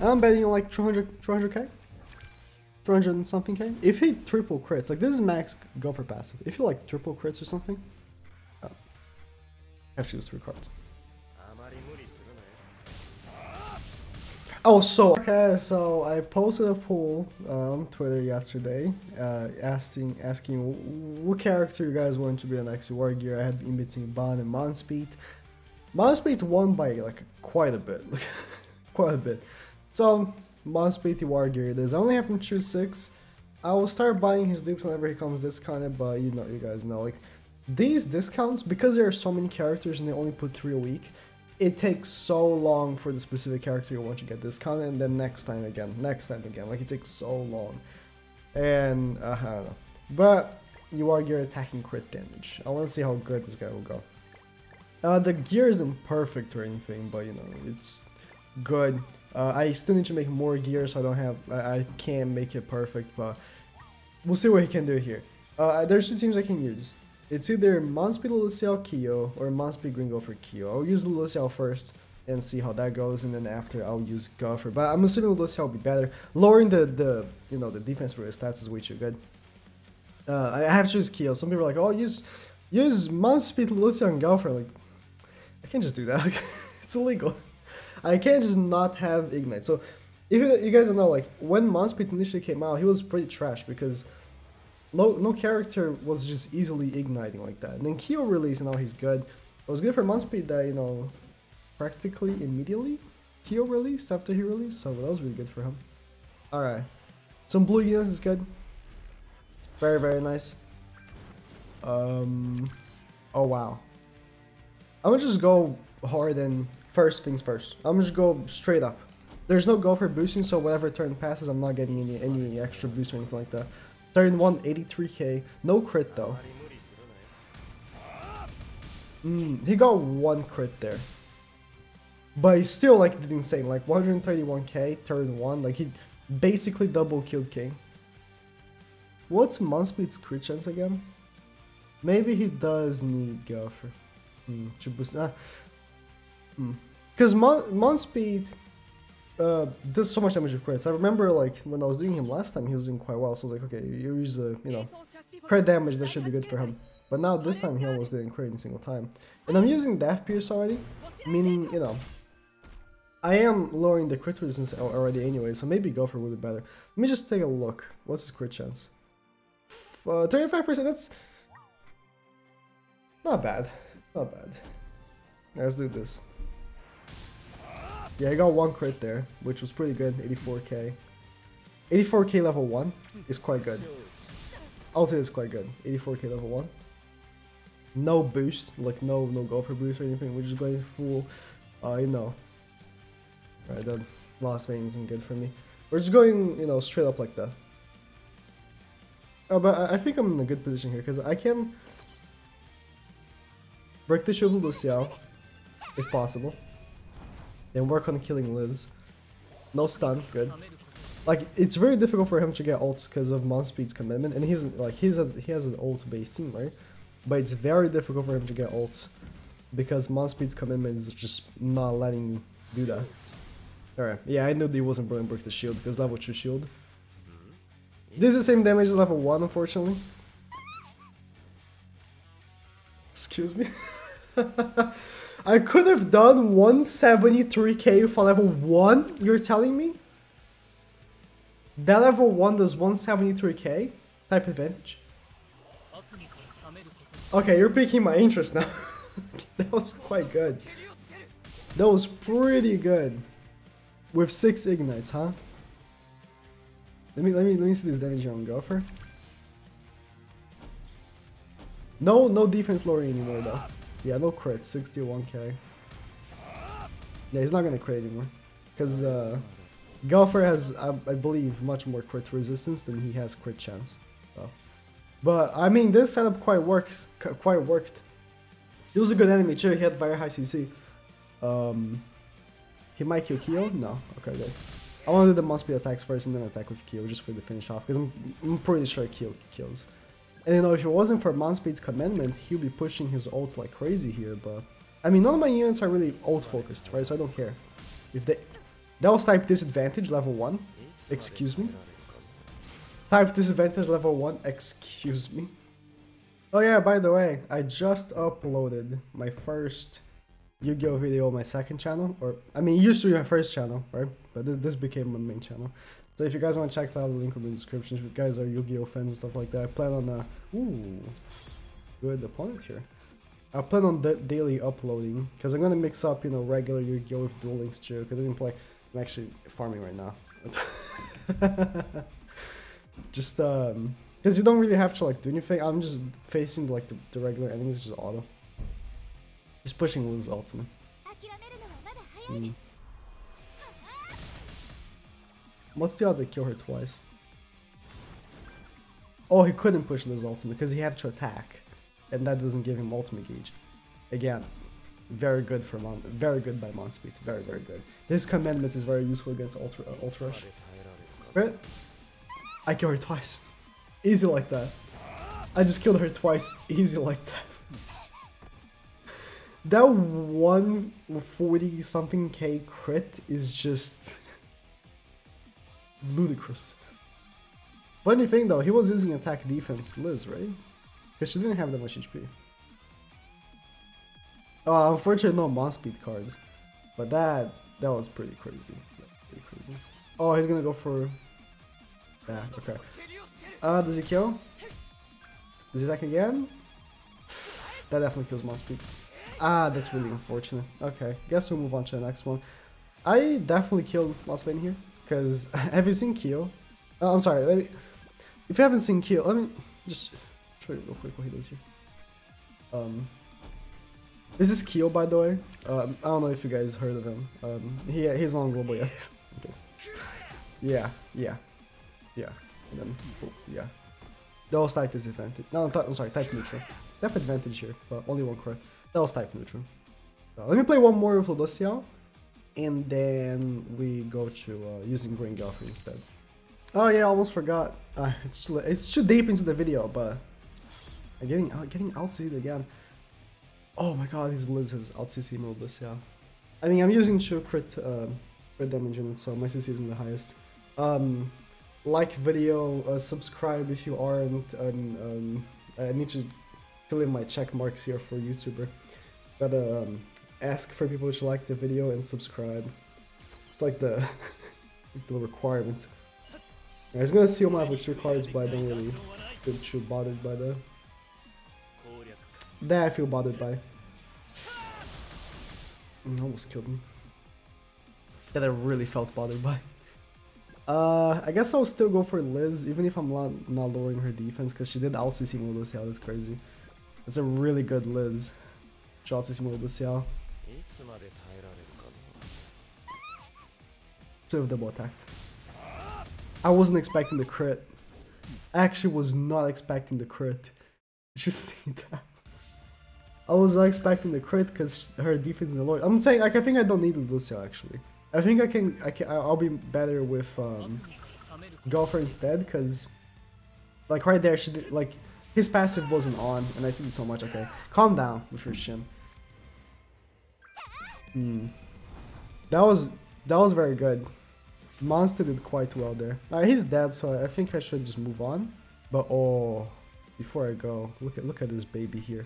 I'm betting like 200, 200k? 200 and something k? If he triple crits, like this is max Gowther passive. If you like triple crits or something, oh, I have to use three cards. Oh, so okay, so I posted a poll on Twitter yesterday, uh, asking asking what character you guys want to be an next UR Gear. I had in between Ban and Monspeet. Monspeet won by like quite a bit, quite a bit. So Monspeet UR Gear it is. I only have him choose six. I will start buying his dupes whenever he comes discounted, but you know, you guys know, like these discounts because there are so many characters and they only put three a week it takes so long for the specific character you want to get discounted and then next time again next time again like it takes so long and uh, I don't know but UR gear attacking crit damage I want to see how good this guy will go uh, the gear isn't perfect or anything but you know it's good uh, I still need to make more gear so I don't have I, I can't make it perfect but we'll see what he can do here uh, there's two teams I can use it's either Monspeet Ludociel Kyo or Monspeet Green Gowther Kyo. I'll use Ludociel first and see how that goes, and then after I'll use Gowther. But I'm assuming Ludociel will be better. Lowering the, the you know the defense for his stats is way too good. Uh, I have to choose Kyo. Some people are like, oh, use use Monspeet Ludociel and Gowther. Like, I can't just do that. it's illegal. I can't just not have Ignite. So, if you, you guys don't know, like when Monspeet initially came out, he was pretty trash because no, no character was just easily igniting like that. And then Kyo released and now he's good. It was good for Monspeet that, you know, practically immediately Kyo released after he released, so that was really good for him. Alright. Some blue units is good. Very, very nice. Um, oh wow. I'm gonna just go hard and first things first. I'm just go straight up. There's no Gowther boosting, so whatever turn passes, I'm not getting any any extra boost or anything like that. Turn 1, 83k. No crit though. Mm, he got one crit there. But he still like insane, like 131k, turn 1, like he basically double killed King. What's Monspeet's crit chance again? Maybe he does need Gowther. Hmm, should boost, ah. Because Monspeet uh, does so much damage with crits. I remember like when I was doing him last time, he was doing quite well. So I was like, okay, you use the you know crit damage that should be good for him. But now this time he almost didn't crit any single time. And I'm using Death Pierce already, meaning you know I am lowering the crit resistance already anyway. So maybe Gowther would be better. Let me just take a look. What's his crit chance? 35%. Uh, that's not bad. Not bad. Let's do this. Yeah, I got one crit there, which was pretty good, 84k. 84k level 1 is quite good. I'll say it's quite good. 84k level 1. No boost, like no no Gowther boost or anything, we're just going full, uh, you know. Right, that last vein isn't good for me. We're just going, you know, straight up like that. Uh, but I think I'm in a good position here, because I can break the shield of Ludociel, if possible. Then work on killing Liz. No stun, good. Like it's very difficult for him to get ults because of Monspeet's commitment, and he's like he's has, he has an ult based team, right? But it's very difficult for him to get ults because Monspeet's commitment is just not letting me do that. Alright, yeah, I knew he wasn't going to break the shield because level 2 shield. This is the same damage as level 1, unfortunately. Excuse me. I could have done 173k for level 1, you're telling me? That level 1 does 173k? Type advantage? Okay, you're piquing my interest now. that was quite good. That was pretty good. With 6 ignites, huh? Let me let me let me see this damage on Gowther. No no defense lowering anymore though. Yeah, no crit, 61k. Yeah, he's not gonna crit anymore. Because uh, Gowther has, I, I, believe, much more crit resistance than he has crit chance. So. But, I mean, this setup quite works, quite worked. He was a good enemy too, he had very high CC. Um, he might kill Kyo? No. Okay, good. I want to do the Monspeet attacks first and then attack with Kyo just for the finish off, because I'm, I'm pretty sure Kyo kills. And you know, if it wasn't for Monspeet's commandment, he'd be pushing his ult like crazy here, but... I mean, none of my units are really ult focused, right? So I don't care. If they... That was type disadvantage level 1. Excuse me? Type disadvantage level 1. Excuse me. Oh yeah, by the way, I just uploaded my first Yu-Gi-Oh video on my second channel. Or, I mean, used to be my first channel, right? But th this became my main channel. So if you guys want to check that out, the link will be in the description. If you guys are Yu-Gi-Oh fans and stuff like that, I plan on a... Ooh, good opponent here. I plan on the daily uploading, because I'm going to mix up, you know, regular Yu-Gi-Oh with Duel Links too, because I'm play... I'm actually farming right now. just, um... Because you don't really have to, like, do anything. I'm just facing, like, the, the regular enemies, just auto. Just pushing Liz ultimate. Mm. What's the odds I kill her twice? Oh, he couldn't push Liz ultimate because he had to attack. And that doesn't give him ultimate gauge. Again, very good for Mon very good by Monspeet. Very, very good. This commandment is very useful against Ultra, uh, Ultra Rush. Right? I killed her twice. Easy like that. I just killed her twice. Easy like that. That 140 something K crit is just ludicrous. Funny thing though, he was using attack defense Liz, right? Because she didn't have that much HP. Uh, unfortunately, no Monspeet cards. But that that was pretty crazy. Pretty crazy. Oh, he's gonna go for... Yeah, okay. Uh, does he kill? Does he attack again? That definitely kills Monspeet. Ah, that's really unfortunate. Okay, guess we'll move on to the next one. I definitely killed Lost Vein here, because have you seen Kyo? Oh, I'm sorry, me, if you haven't seen Kyo, let me just show you real quick what he does here. Um, this is Kyo, by the way. Um, I don't know if you guys heard of him. Um, he he's on global yet. okay. Yeah, yeah, yeah, and then oh, yeah. Those type is advantage. No, I'm sorry, type neutral. Type advantage here, but only one correct. That was type neutral. So let me play one more with Ludociel, and then we go to uh, using Green Gowther instead. Oh yeah, I almost forgot. Uh, it's, too, it's too deep into the video, but I'm getting uh, getting outseed again. Oh my god, his Liz has out mode Ludociel. I mean, I'm using two crit, uh, crit damage units, so my CC isn't the highest. Um, like video, uh, subscribe if you aren't, and um, I need to fill in my check marks here for YouTuber. Gotta um, ask for people to like the video and subscribe. It's like the, the requirement. I was gonna steal my Vulture cards, but I don't really feel too bothered by that. That I feel bothered by. I almost killed me. That I really felt bothered by. Uh, I guess I'll still go for Liz, even if I'm not, not lowering her defense, because she did LCC Ludociel, that's crazy. That's a really good Liz. Altíssimo do céu. Two of double attacked. I wasn't expecting the crit. I actually was not expecting the crit. Did you see that? I was not expecting the crit because her defense is low. I'm saying like I think I don't need Ludociel actually. I think I can I can I'll be better with um Gowther instead because like right there she did, like his passive wasn't on, and I see so much. Okay, calm down with your shin. Hmm. That was that was very good. Monster did quite well there. Alright, he's dead, so I think I should just move on. But oh, before I go, look at look at this baby here.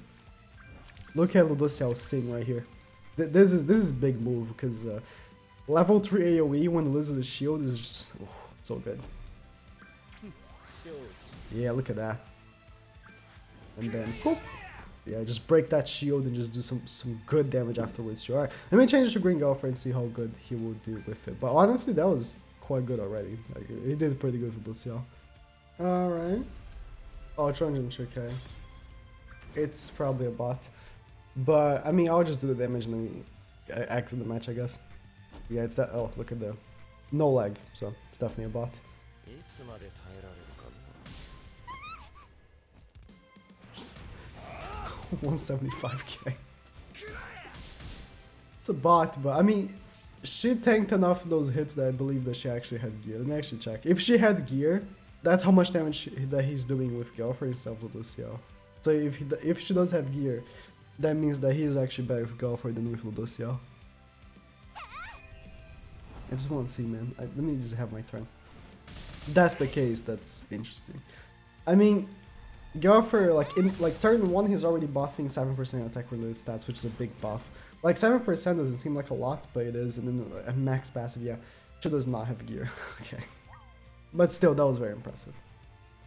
Look at Ludociel sing right here. Th this is this is big move because uh, level three AOE when Liz is shield is just oh, so good. Yeah, look at that. And then, whoop. Yeah, just break that shield and just do some, some good damage afterwards. Sure. Alright, let me change to Green Gowther and see how good he will do with it. But honestly, that was quite good already. Like, he did pretty good for Ludociel. Alright. Oh, 200 It's probably a bot. But, I mean, I'll just do the damage and then exit the match, I guess. Yeah, it's that. Oh, look at the. No lag, so it's definitely a bot. 175k. It's a bot, but I mean, she tanked enough of those hits that I believe that she actually had gear. Let me actually check. If she had gear, that's how much damage she, that he's doing with for himself with Ludociel. So if he, if she does have gear, that means that he is actually better with Gowther than with Ludociel. I just want to see, man. I, let me just have my turn. That's the case. That's interesting. I mean, Gowther, like in like turn one, he's already buffing seven percent attack related stats, which is a big buff. Like seven percent doesn't seem like a lot, but it is. And then a max passive, yeah, she does not have gear. okay, but still, that was very impressive.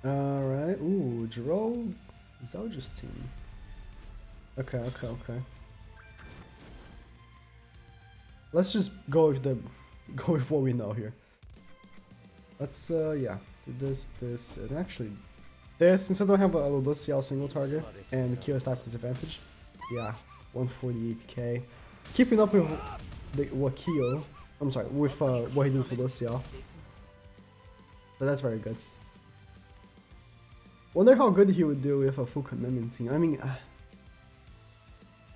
All right. Ooh, Jero, Zauger's team. Okay, okay, okay. Let's just go with the go with what we know here. Let's uh yeah, do this, this, and actually this since I don't have a Ludociel single target and Kyo stats disadvantage. Yeah, 148k. Keeping up with the what Kyo I'm sorry, with uh, what he did for Ludociel. But that's very good. Wonder how good he would do with a full commitment team. I mean, uh,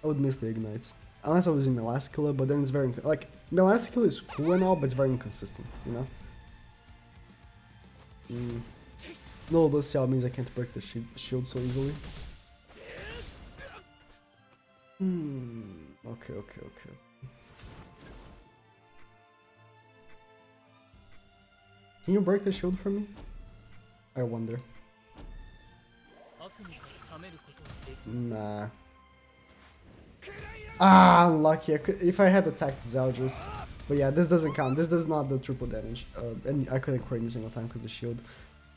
I would miss the ignites. Unless I was in Melascula, but then it's very... Like, Melascula is cool and all, but it's very inconsistent, you know? Mm. No, those Xiao means I can't break the shield so easily. Hmm. Okay, okay, okay. Can you break the shield for me? I wonder. Nah. Ah, could, if I had attacked Zeldris. But yeah, this doesn't count. This does not do triple damage. Uh, and I couldn't crit any single time because the shield.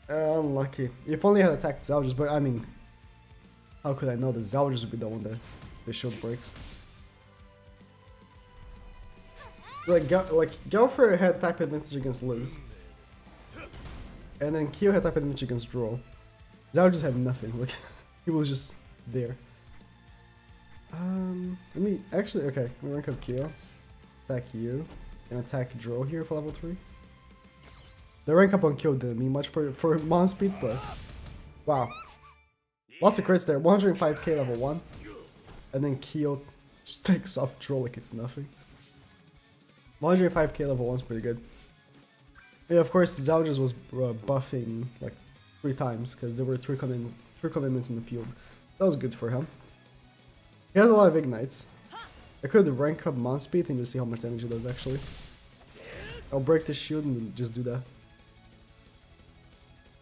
Uh, unlucky. If only I had attacked Zeldris, but I mean... How could I know that Zeldris would be the one that the shield breaks? Like, like Gowther had type advantage against Liz. And then Kyo had type advantage against Droll. Zeldris had nothing. Like, he was just there. Um, let me actually okay. Let me rank up Kyo, attack you, and attack Droll here for level three. The rank up on Kyo didn't mean much for for Monspeet, but wow, lots of crits there. 105k level one, and then Kyo takes off Droll like it's nothing. 105k level one's pretty good. Yeah, of course, Zeldris was uh, buffing like three times because there were three, coming, three commitments in the field. That was good for him. He has a lot of ignites. I could rank up Monspeet and just see how much damage it does actually. I'll break the shield and just do that.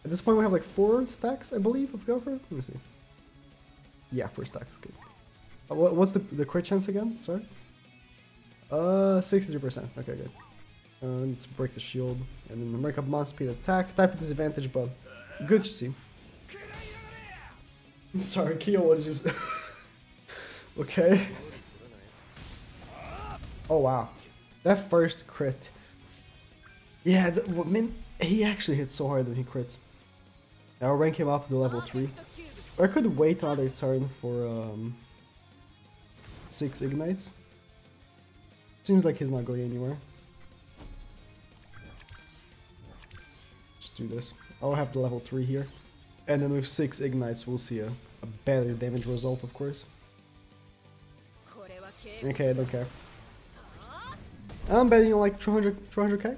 At this point we have like four stacks, I believe, of Gowther. Let me see. Yeah, four stacks, good. Uh, what's the, the crit chance again? Sorry? Uh, 63%. Okay, good. Uh, let's break the shield. And then rank up Monspeet attack. Type of disadvantage, but good to see. Sorry, Kyo was just... Okay. Oh wow, that first crit. Yeah, the, well, man, he actually hit so hard when he crits. I'll rank him up to level 3. Or I could wait another turn for um, 6 ignites. Seems like he's not going anywhere. Just do this. I'll have the level 3 here. And then with 6 ignites we'll see a, a better damage result of course. Okay, I don't care. I'm betting on like 200, 200k?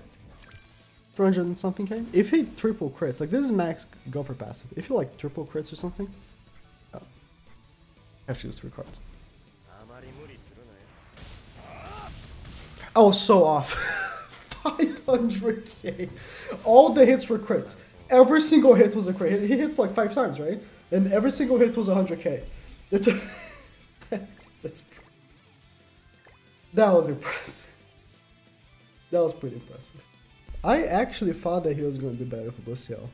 200 and something k? If he triple crits, like this is max Gowther passive. If he like triple crits or something, oh. Have to use three cards. I was so off. 500k. All the hits were crits. Every single hit was a crit. He hits like five times, right? And every single hit was 100k. That's, that's, that's that was impressive. That was pretty impressive. I actually thought that he was going to do better with Ludociel.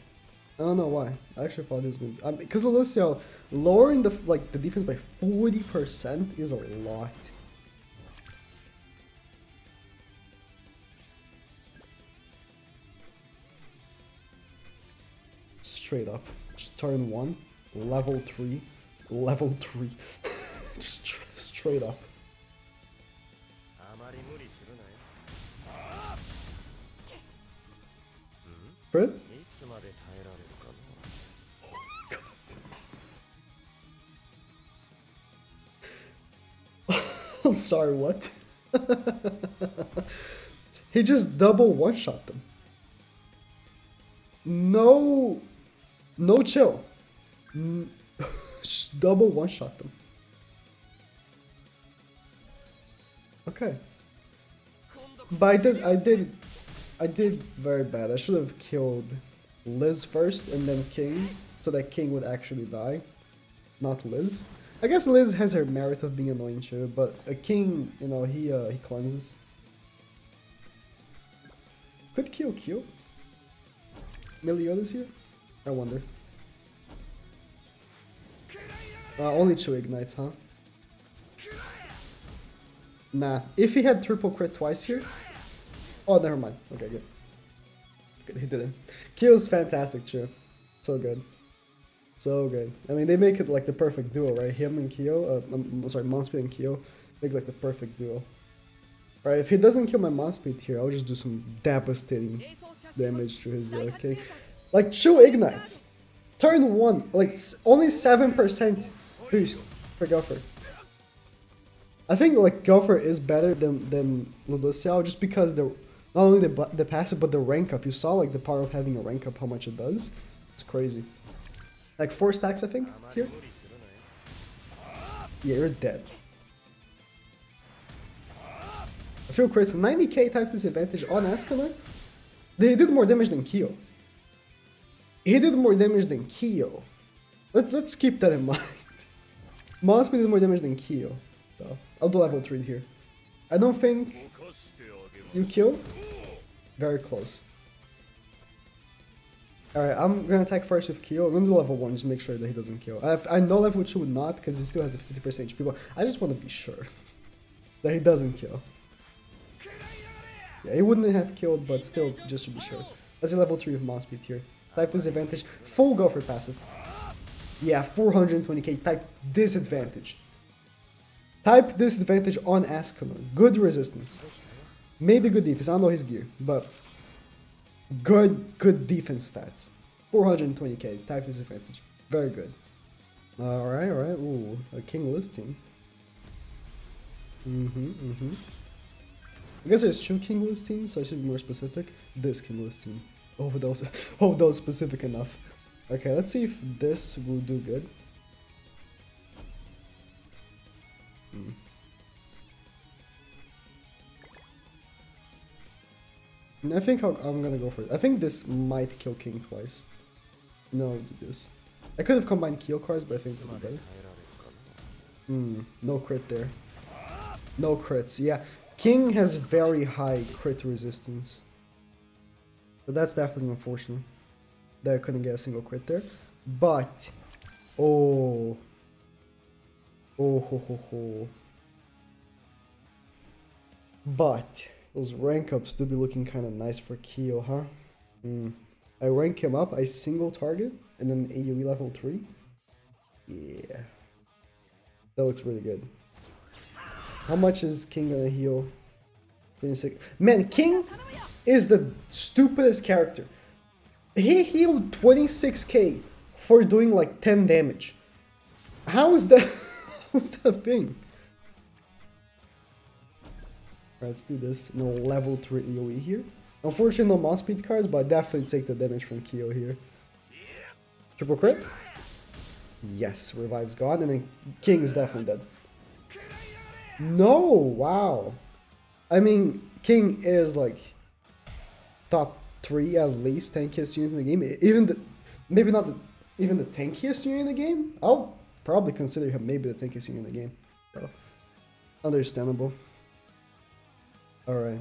I don't know why. I actually thought he was going to... Because mean, Ludociel, lowering the like the defense by 40% is a lot. Straight up. Just turn 1, level 3, level 3. Just straight up. Fred? I'm sorry, what? he just double one-shot them. No... No chill. double one-shot them. Okay. But I did, I did, I did very bad. I should have killed Liz first and then King, so that King would actually die, not Liz. I guess Liz has her merit of being annoying too, but a King, you know, he uh, he cleanses. Could kill Q. Meliodas here? I wonder. Uh, only two ignites, huh? Nah. If he had triple crit twice here... Oh, never mind. Okay, good. Good, he didn't. Kyo's fantastic, too. So good. So good. I mean, they make it like the perfect duo, right? Him and Kyo, uh, I'm sorry, Monspeet and Kyo make like the perfect duo. Alright, if he doesn't kill my Monspeet here, I'll just do some devastating damage to his uh. Like, two Ignites! Turn 1, like, only 7% boost for Gowther. I think like Gowther is better than than Ludociel just because the not only the the passive but the rank up. You saw like the power of having a rank up, how much it does. It's crazy. Like four stacks, I think here. Yeah, you're dead. I feel crits 90k type disadvantage on Escanor. They did more damage than Kyo. He did more damage than Kyo. Let, let's keep that in mind. Monspeet did more damage than Kyo. So, I'll do level 3 here. I don't think you kill. Very close. Alright, I'm gonna attack first with Kyo. I'm gonna do level 1, just make sure that he doesn't kill. I, have, I know level 2 would not, because he still has a 50% HP, but I just want to be sure that he doesn't kill. Yeah, he wouldn't have killed, but still, just to be sure. Let's see level 3 with Monspeet here. Type disadvantage, full Gowther passive. Yeah, 420k, type disadvantage. Type disadvantage on Escanor. Good resistance. Maybe good defense, I don't know his gear, but good, good defense stats. 420k, type disadvantage. Very good. Alright, alright, ooh, a King team. Mm-hmm, mm-hmm. I guess there's two King list teams, so I should be more specific. This King list team. Oh, that was, oh, that was specific enough. Okay, let's see if this will do good. Hmm. I think i am gonna go for it. I think this might kill King twice. No, do this. I could have combined kill cards, but I think be better. Hmm, no crit there. No crits, yeah. King has very high crit resistance. But that's definitely unfortunate that I couldn't get a single crit there. But, oh, oh ho ho ho. But those rank ups do be looking kind of nice for Kyo, huh? Mm. I rank him up, I single target, and then AoE level 3. Yeah. That looks really good. How much is King gonna heal? 26. Man, King is the stupidest character. He healed 26k for doing like 10 damage. How is that? How's that thing? Let's do this. No level 3 AoE here. Unfortunately, no Monspeet cards, but I definitely take the damage from Kyo here. Triple crit? Yes, revives God, and then King is definitely dead. No, wow. I mean, King is like top three at least tankiest unit in the game. Even the maybe not the, even the tankiest unit in the game. I'll probably consider him maybe the tankiest unit in the game. So understandable. All right.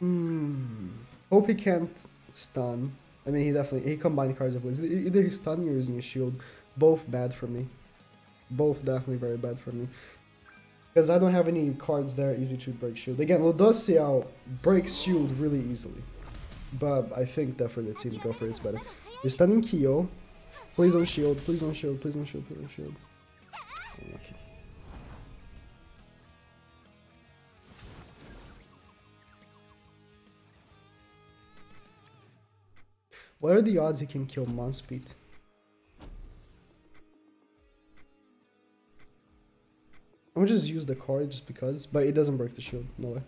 Hmm. Hope he can't stun. I mean, he definitely he combined cards of Blitz. Either he's stunning or using a shield. Both bad for me. Both definitely very bad for me. Because I don't have any cards that are easy to break shield. Again, Ludociel breaks shield really easily. But I think that for the team, Gowther is better. He's stunning Kyo. Please don't shield, please don't shield, please don't shield, please don't shield. Okay. What are the odds he can kill Monspeet? I'm just use the card just because, but it doesn't break the shield, no way.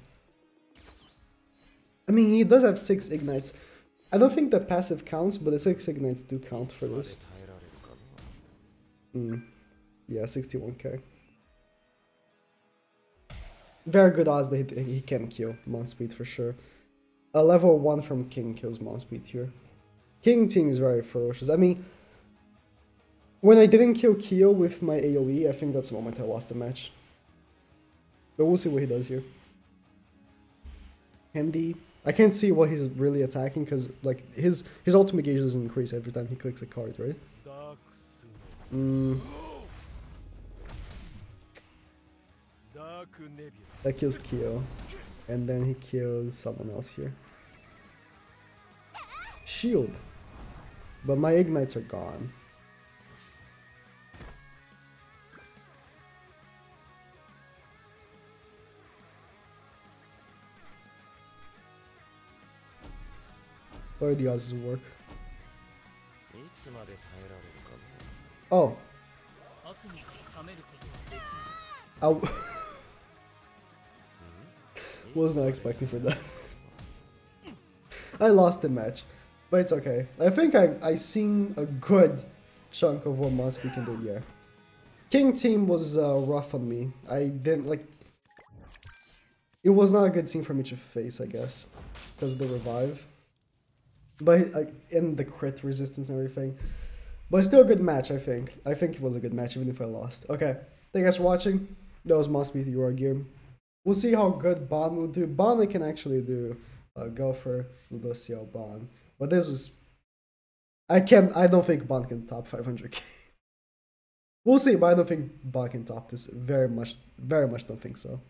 I mean, he does have 6 ignites. I don't think the passive counts, but the 6 ignites do count for this. Hmm. Yeah, 61k. very good odds that he, he can kill Monspeet for sure. A level 1 from King kills Monspeet here. King team is very ferocious. I mean, when I didn't kill Kyo with my AoE, I think that's the moment I lost the match. But we'll see what he does here. Handy. I can't see what he's really attacking because like his his ultimate gauge doesn't increase every time he clicks a card, right? Mm. That kills Kyo. And then he kills someone else here. Shield. But my ignites are gone. What are the odds work? Oh. I was not expecting for that. I lost the match, but it's okay. I think I I seen a good chunk of what Monspeet can do here. King team was uh, rough on me. I didn't like. It was not a good team for me to face, I guess, because the revive. But like in the crit resistance and everything. But still a good match, I think. I think it was a good match, even if I lost. Okay, thank you guys for watching. That was Must Be Your Gear. We'll see how good Bond will do. Bond I can actually do. Uh, for Lucio, Bond. But this is... I can't... I don't think Bond can top 500k. we'll see, but I don't think Bond can top this. Very much, very much don't think so.